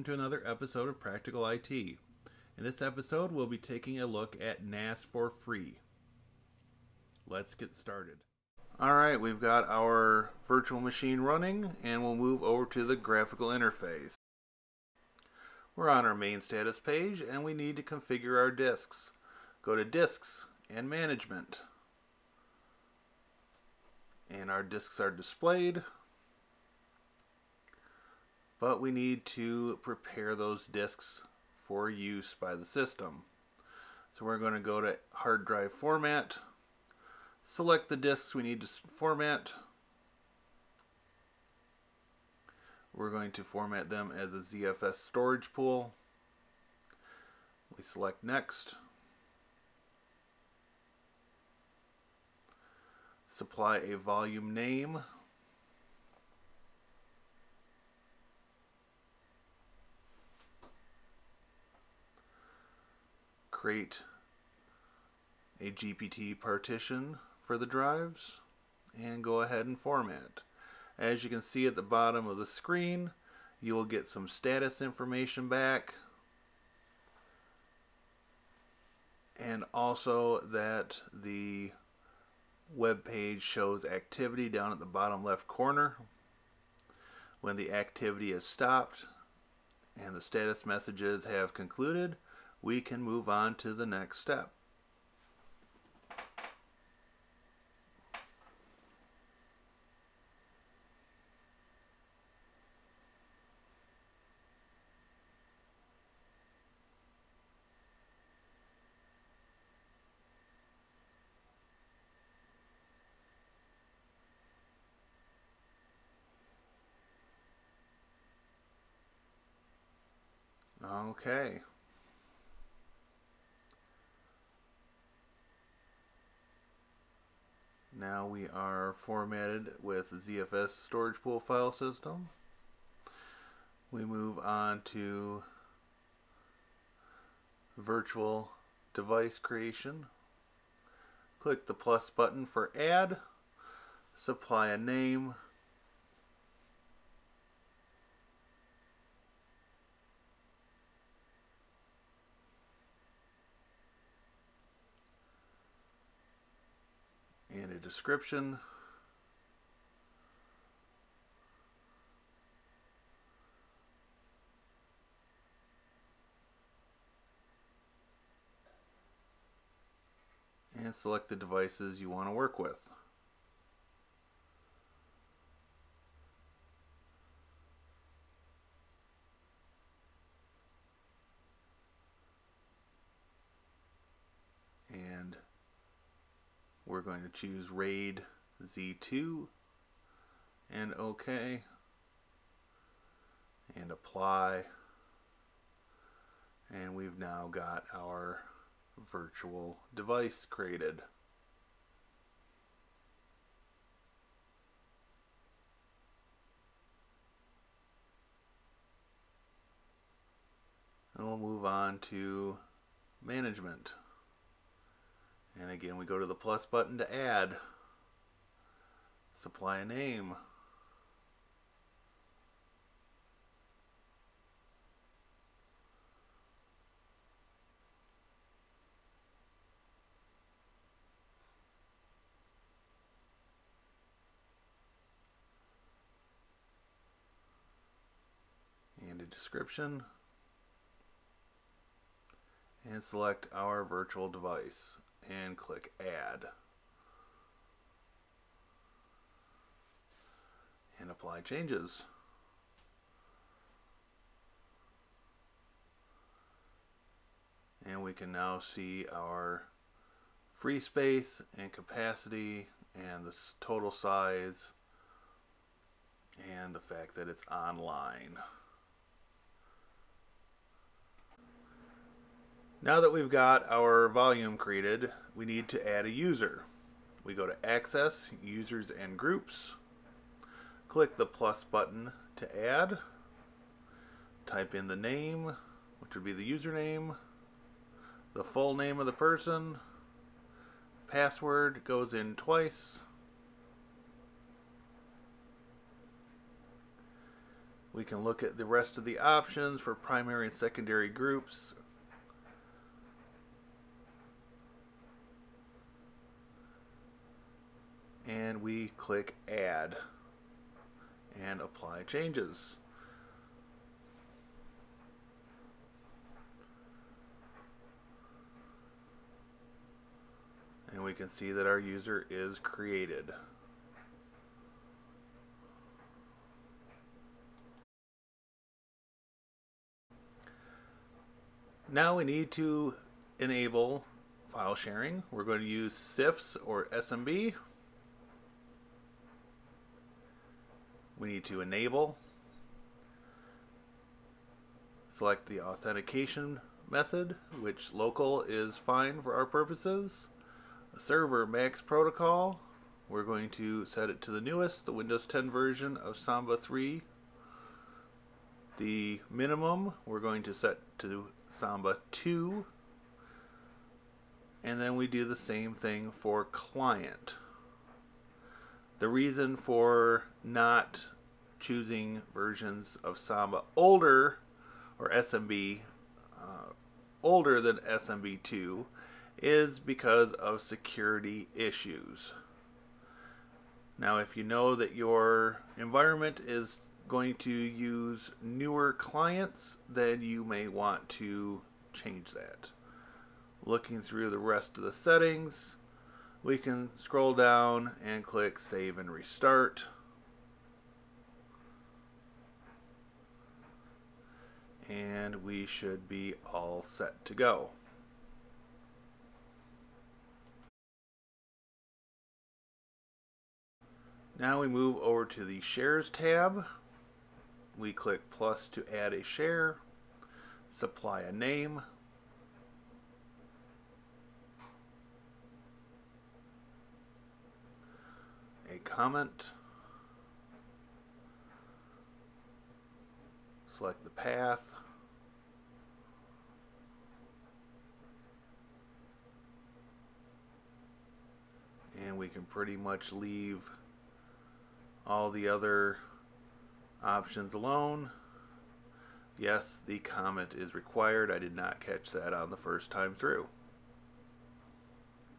welcome to another episode of Practical IT. In this episode, we'll be taking a look at NAS4Free. Let's get started. Alright, we've got our virtual machine running, and we'll move over to the graphical interface. We're on our main status page, and we need to configure our disks. Go to Disks and Management. And our disks are displayed but we need to prepare those disks for use by the system. So we're going to go to hard drive format, select the disks we need to format. We're going to format them as a ZFS storage pool. We select next. Supply a volume name. Create a GPT partition for the drives and go ahead and format. As you can see at the bottom of the screen, you will get some status information back and also that the web page shows activity down at the bottom left corner. When the activity is stopped and the status messages have concluded, we can move on to the next step. Okay. Now we are formatted with ZFS storage pool file system. We move on to virtual device creation. Click the plus button for add, supply a name, description. And select the devices you want to work with. We're going to choose RAID Z2 and OK and apply and we've now got our virtual device created. And we'll move on to management. And again, we go to the plus button to add. Supply a name. and a description and select our virtual device and click add and apply changes. And we can now see our free space and capacity and the total size and the fact that it's online. Now that we've got our volume created, we need to add a user. We go to Access, Users and Groups, click the plus button to add, type in the name, which would be the username, the full name of the person, password goes in twice, We can look at the rest of the options for primary and secondary groups. And we click Add and apply changes. And we can see that our user is created. Now we need to enable file sharing. We're going to use CIFS or SMB. We need to enable. Select the authentication method, which local is fine for our purposes. Server max protocol. We're going to set it to the newest, the Windows 10 version of Samba 3. The minimum we're going to set to Samba 2. And then we do the same thing for client. The reason for not choosing versions of Samba older or SMB uh, older than SMB2 is because of security issues. Now, if you know that your environment is going to use newer clients, then you may want to change that. Looking through the rest of the settings, we can scroll down and click Save and Restart. And we should be all set to go. Now we move over to the Shares tab. We click plus to add a share, supply a name, a comment, select the path, and we can pretty much leave all the other Options alone. Yes, the comment is required. I did not catch that on the first time through.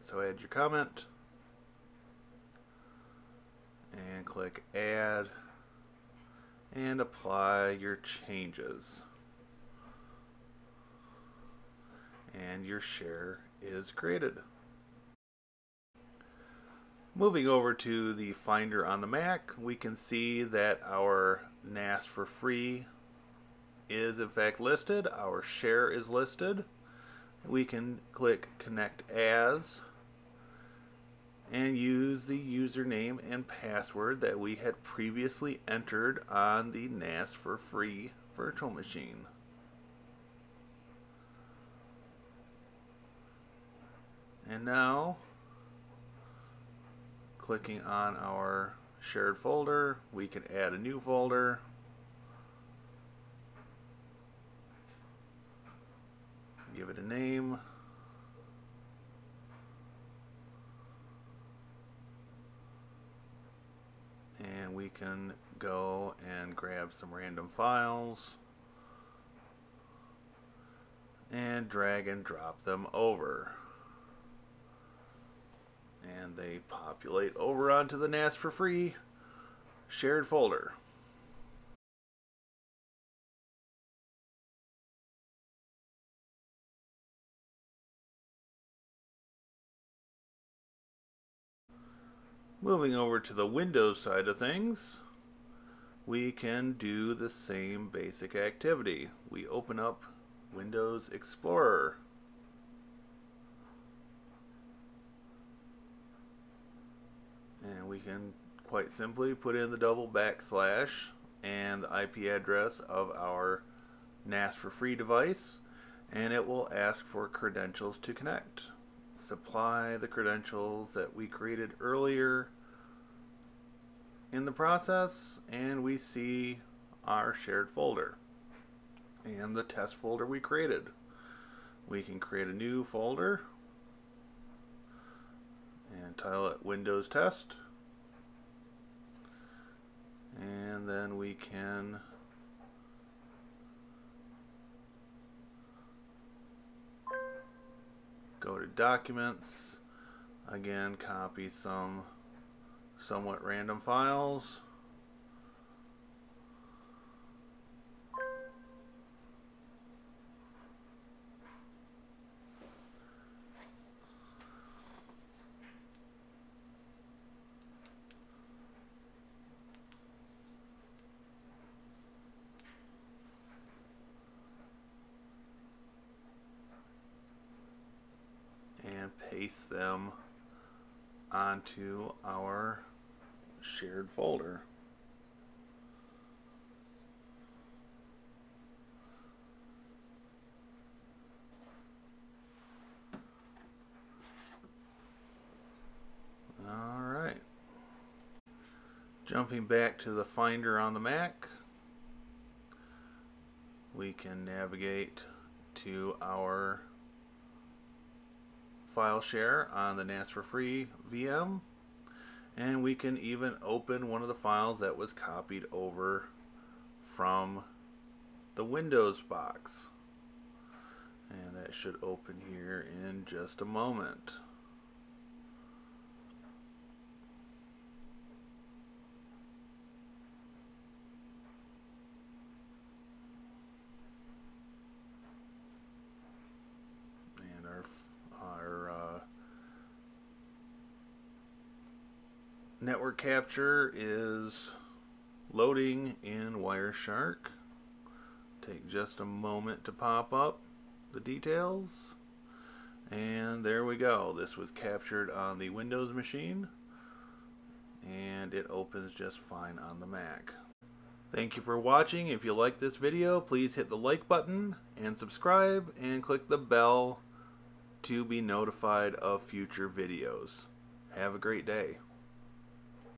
So add your comment and click add and apply your changes. And your share is created. Moving over to the Finder on the Mac, we can see that our NAS4Free is in fact listed. Our share is listed. We can click Connect As and use the username and password that we had previously entered on the NAS4Free virtual machine. And now clicking on our shared folder, we can add a new folder. Give it a name. And we can go and grab some random files and drag and drop them over and they populate over onto the NAS4Free shared folder. Moving over to the Windows side of things, we can do the same basic activity. We open up Windows Explorer. and we can quite simply put in the double backslash and the IP address of our NAS4Free device and it will ask for credentials to connect. Supply the credentials that we created earlier in the process and we see our shared folder and the test folder we created. We can create a new folder and title it Windows Test and then we can go to documents. Again copy some somewhat random files. Paste them onto our shared folder. Alright. Jumping back to the Finder on the Mac, we can navigate to our file share on the NAS4Free VM and we can even open one of the files that was copied over from the Windows box and that should open here in just a moment. Network capture is loading in Wireshark. Take just a moment to pop up the details. And there we go. This was captured on the Windows machine. And it opens just fine on the Mac. Thank you for watching. If you like this video, please hit the like button and subscribe and click the bell to be notified of future videos. Have a great day.